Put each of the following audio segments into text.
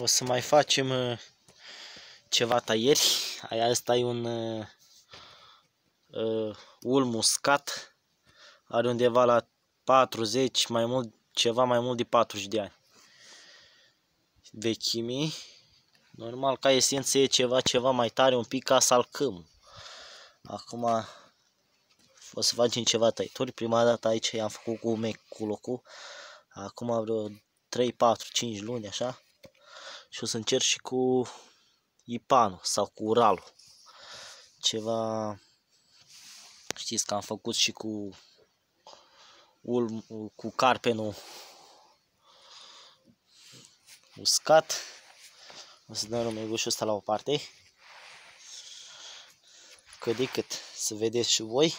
O să mai facem uh, ceva taieri. Aia asta e un uh, uh, ul muscat. Are undeva la 40, mai mult, ceva mai mult de 40 de ani. Vechimii. Normal ca esență e ceva, ceva mai tare, un pic ca salcâm. Acum o să facem ceva tăituri. Prima dată aici i-am făcut cu mec, cu locul. Acum vreo 3, 4, 5 luni, așa. Și o să încerc și cu ipanul sau cu uralul. Ceva... Știți că am făcut și cu ulm, cu carpenul uscat. O să dăm rămăigușul ăsta la o parte. Cât de cât să vedeți și voi.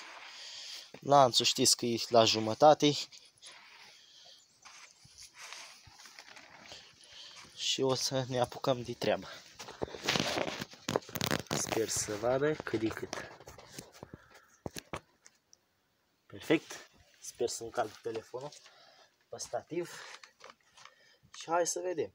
Lanțul știți că e la jumătate. Și o să ne apucăm de treabă. Sper să vadă cât de cât. Perfect. Sper să încarc telefonul pe stativ. Și hai să vedem.